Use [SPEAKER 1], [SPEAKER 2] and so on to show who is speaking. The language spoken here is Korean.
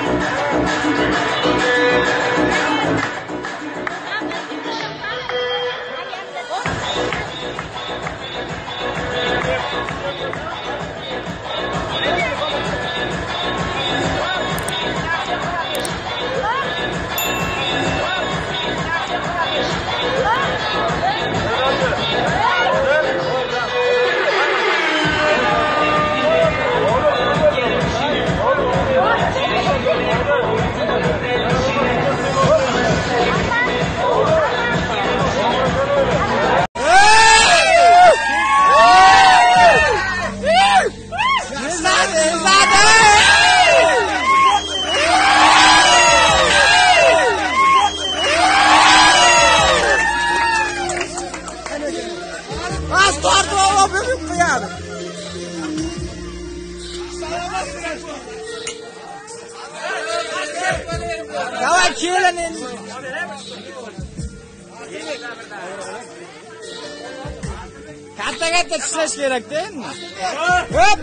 [SPEAKER 1] Música Давай, kelin katta katta tishlash kerakda endi hop